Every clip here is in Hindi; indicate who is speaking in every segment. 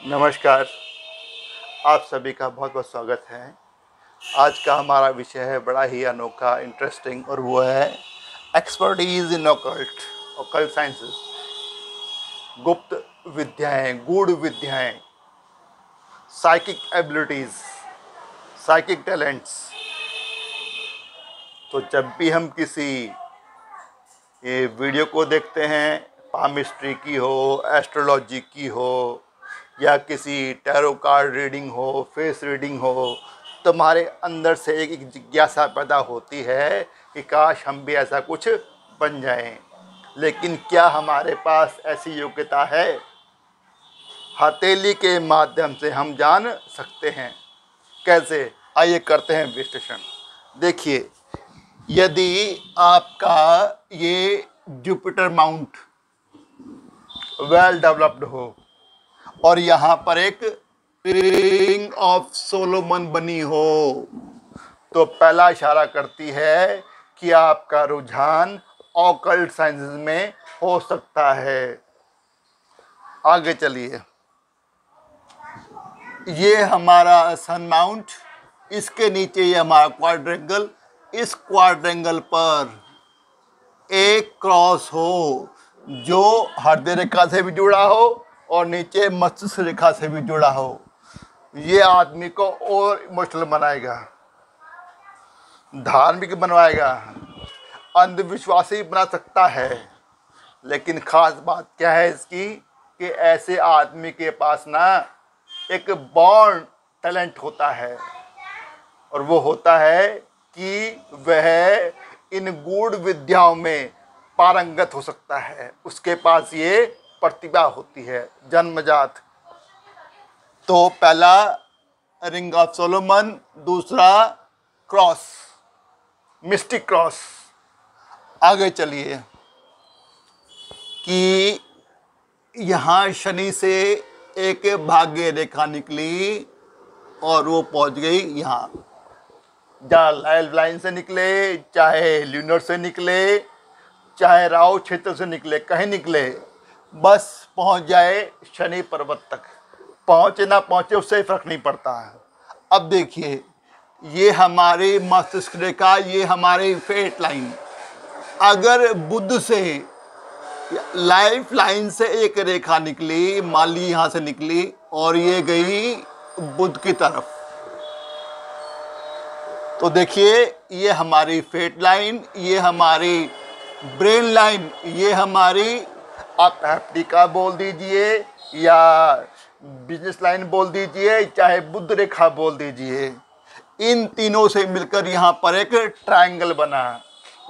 Speaker 1: नमस्कार। आप सभी का बहुत बहुत स्वागत है। आज का हमारा विषय है, बड़ा ही अनोखा इंटरेस्टिंग और वो है expertise in occult occult sciences गुप्त विद्याएँ, गूढ़ विद्याएँ साइकिक एबिलिटीज साइकिक टैलेंट्स तो जब भी हम किसी ये वीडियो को देखते हैं पामिस्ट्री की हो एस्ट्रोलॉजी की हो या किसी टैरो कार्ड रीडिंग हो फेस रीडिंग हो तुम्हारे अंदर से एक, जिज्ञासा पैदा होती है कि काश हम भी ऐसा कुछ बन जाएँ। लेकिन क्या हमारे पास ऐसी योग्यता है? हथेली के माध्यम से हम जान सकते हैं। कैसे? आइए करते हैं विश्लेषण। देखिए यदि आपका ये जुपिटर माउंट वेल डेवलप्ड हो और यहाँ पर एक रिंग ऑफ़ सोलोमन बनी हो। तो पहला इशारा करती है कि आपका रुझान ऑकल्ट साइंसेस में हो सकता है। आगे चलिए। ये हमारा सन माउंट इसके नीचे ये हमारा क्वाड्रेंगल इस क्वाड्रेंगल पर एक क्रॉस हो, जो हृदय रेखा से भी जुड़ा हो और नीचे मस्तिष्क रेखा से भी जुड़ा हो। ये आदमी को और इमोशनल बनाएगा, धार्मिक बनवाएगा, अंधविश्वासी बना सकता है। लेकिन ख़ास बात क्या है इसकी कि ऐसे आदमी के पास ना एक बॉन्ड टैलेंट होता है। और वो होता है कि वह इन गूढ़ विद्याओं में पारंगत हो सकता है। उसके पास ये प्रतिभा होती है, जन्मजात। तो पहला रिंग ऑफ़ सोलोमन, दूसरा क्रॉस, मिस्टिक क्रॉस। आगे चलिए कि यहाँ शनि से एक भाग्य रेखा निकली और वो पहुँच गई यहाँ। जहाँ लाइल लाइन से निकले, चाहे ल्यूनर से निकले, चाहे राव क्षेत्र से निकले, कहीं निकले बस पहुँच जाए शनि पर्वत तक। पहुँचे ना पहुँचे, उससे फ़र्क नहीं पड़ता है। अब देखिए, ये हमारी मस्तिष्क रेखा ये हमारी फेट लाइन। अगर बुद्ध से, लाइफ लाइन से एक रेखा निकली माली यहाँ से निकली, और ये गई बुद्ध की तरफ़। तो देखिए, ये हमारी फेट लाइन, ये हमारी ब्रेन लाइन, ये हमारी आप का बोल दीजिए या बिज़नेस लाइन बोल दीजिए, चाहे बुद्ध रेखा बोल दीजिए। इन तीनों से मिलकर यहाँ पर एक ट्रायंगल बना।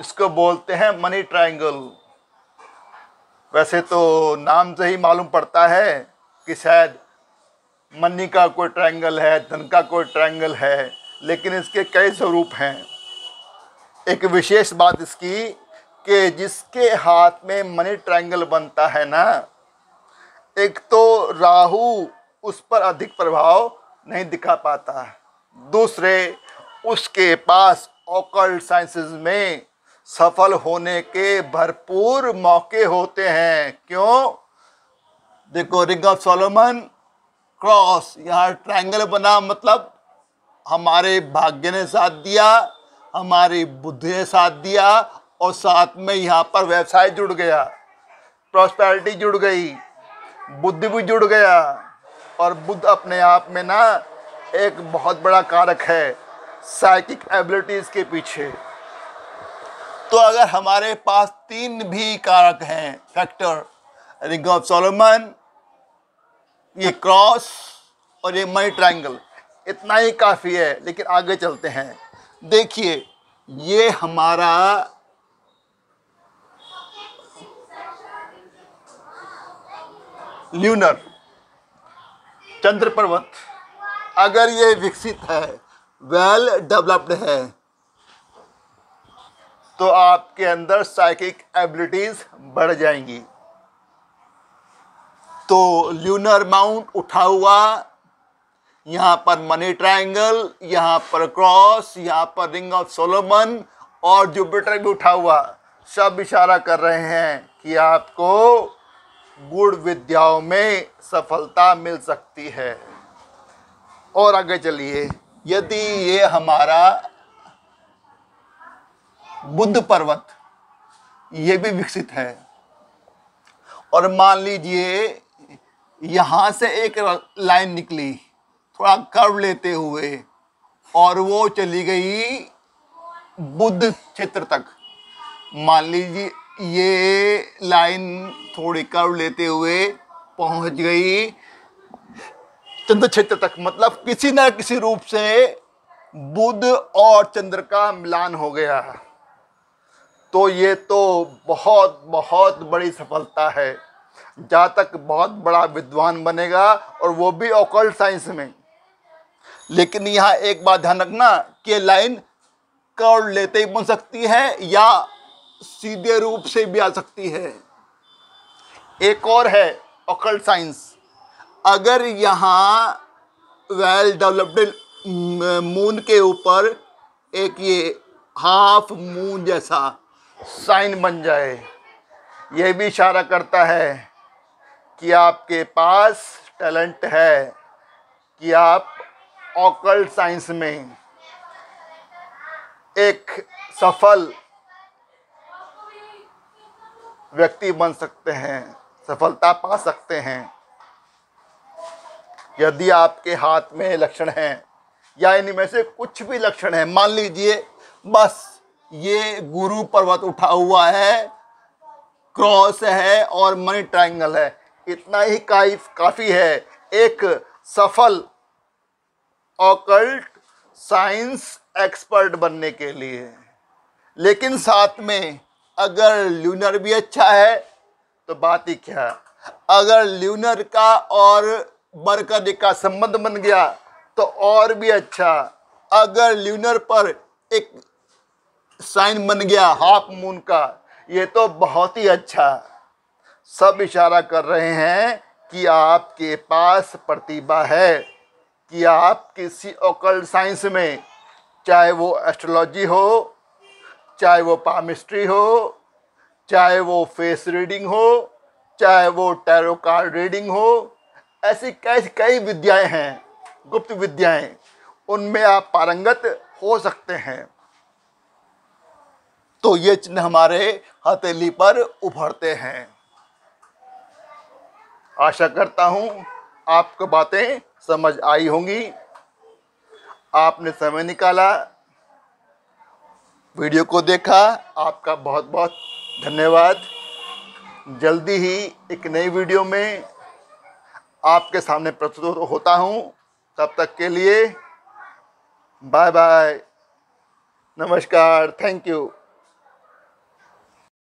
Speaker 1: इसको बोलते हैं मनी ट्रायंगल वैसे तो नाम से ही मालूम पड़ता है कि शायद मनी का कोई ट्रायंगल है, धन का कोई ट्रायंगल है, लेकिन इसके कई स्वरूप हैं। एक विशेष बात इसकी कि जिसके हाथ में मनी ट्रायंगल बनता है ना, एक तो राहु उस पर अधिक प्रभाव नहीं दिखा पाता, दूसरे उसके पास ऑकल्ट साइंसेस में सफल होने के भरपूर मौके होते हैं। क्यों? देखो रिंग ऑफ़ सोलोमन क्रॉस यहाँ ट्रायंगल बना मतलब हमारे भाग्य ने साथ दिया, हमारी बुद्धि ने साथ दिया और साथ में यहाँ पर व्यवसाय जुड़ गया प्रॉस्पैरिटी जुड़ गई, बुद्धि भी जुड़ गया। और बुद्ध अपने आप में ना एक बहुत बड़ा कारक है साइकिक एबिलिटीज़ के पीछे। तो अगर हमारे पास तीन भी कारक हैं फैक्टर रिंग ऑफ़ सोलोमन ये क्रॉस और ये मई ट्रायंगल इतना ही काफ़ी है, लेकिन आगे चलते हैं। देखिए, ये हमारा ल्यूनर चंद्र पर्वत अगर ये विकसित है वेल डेवलप्ड है तो आपके अंदर साइकिक एबिलिटीज बढ़ जाएँगी। तो ल्यूनर माउंट उठा हुआ, यहाँ पर मनी ट्रायंगल यहाँ पर क्रॉस यहाँ पर रिंग ऑफ़ सोलोमन और जुपिटर भी उठा हुआ। सब इशारा कर रहे हैं कि आपको गुण विद्याओं में सफलता मिल सकती है। और आगे चलिए। यदि ये हमारा बुद्ध पर्वत, ये भी विकसित है। और मान लीजिए, यहाँ से एक लाइन निकली, थोड़ा कर्व लेते हुए, और वो चली गई बुद्ध क्षेत्र तक। मान लीजिए ये लाइन थोड़ी कर्व लेते हुए पहुँच गई। चंद्र क्षेत्र तक मतलब किसी न किसी रूप से बुद्ध और चंद्र का मिलान हो गया तो ये तो बहुत बहुत बड़ी सफलता है। जहाँ तक बहुत बड़ा विद्वान बनेगा और वो भी ऑकल्ट साइंस में। लेकिन यहाँ एक बात ध्यान रखना कि लाइन कर्व लेते ही बन सकती है या सीधे रूप से भी आ सकती है। एक और है ऑकल्ट साइंस अगर यहाँ वेल डेवलप्ड मून के ऊपर एक ये हाफ़ मून जैसा साइन बन जाए यह भी इशारा करता है कि आपके पास टैलेंट है कि आप ऑकल्ट साइंस में एक सफल व्यक्ति बन सकते हैं, सफलता पा सकते हैं। यदि आपके हाथ में लक्षण हैं, या इनमें से कुछ भी लक्षण है, मान लीजिए, बस ये गुरु पर्वत उठा हुआ है, क्रॉस है और मनी ट्रायंगल है। इतना ही काफ़ी है। एक सफल ऑकल्ट साइंस एक्सपर्ट बनने के लिए। लेकिन साथ में अगर ल्यूनर भी अच्छा है तो बात ही क्या अगर ल्यूनर का और बरकरी का संबंध बन गया तो और भी अच्छा। अगर ल्यूनर पर एक साइन बन गया हाफ़ मून का, ये तो बहुत ही अच्छा। सब इशारा कर रहे हैं कि आपके पास प्रतिभा है, कि आप किसी ओकल्ट साइंस में, चाहे वो एस्ट्रोलॉजी हो चाहे वो पामिस्ट्री हो, चाहे वो फेस रीडिंग हो, चाहे वो टैरो कार्ड रीडिंग हो, ऐसी कई कई विद्याएँ हैं, गुप्त विद्याएँ, उनमें आप पारंगत हो सकते हैं। तो ये चिन्ह हमारे हथेली पर उभरते हैं। आशा करता हूँ आपको बातें समझ आई होंगी। आपने समय निकाला वीडियो को देखा, आपका बहुत बहुत धन्यवाद। जल्दी ही एक नई वीडियो में आपके सामने प्रस्तुत होता हूँ। तब तक के लिए बाय बाय नमस्कार, थैंक यू।